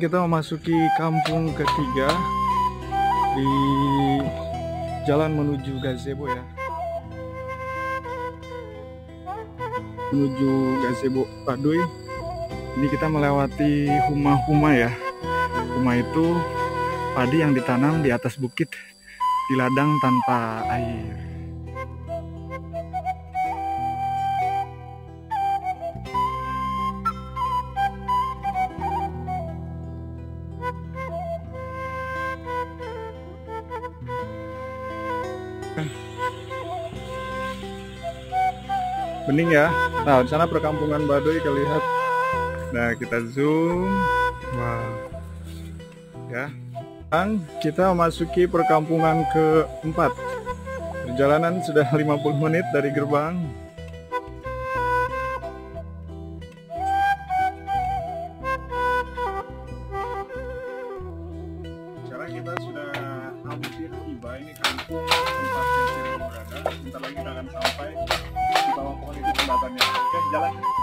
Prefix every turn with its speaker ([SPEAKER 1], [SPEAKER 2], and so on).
[SPEAKER 1] kita memasuki kampung ketiga di jalan menuju Gazebo ya. Menuju Gazebo Baduy. Ini kita melewati huma-huma ya. Huma itu padi yang ditanam di atas bukit di ladang tanpa air. Bening ya. Nah, di sana perkampungan Baduy lihat. Nah, kita zoom. Wow. Ya. Dan kita memasuki perkampungan keempat. Perjalanan sudah 50 menit dari gerbang. Sekarang kita sudah hampir tiba ini kampung jalan.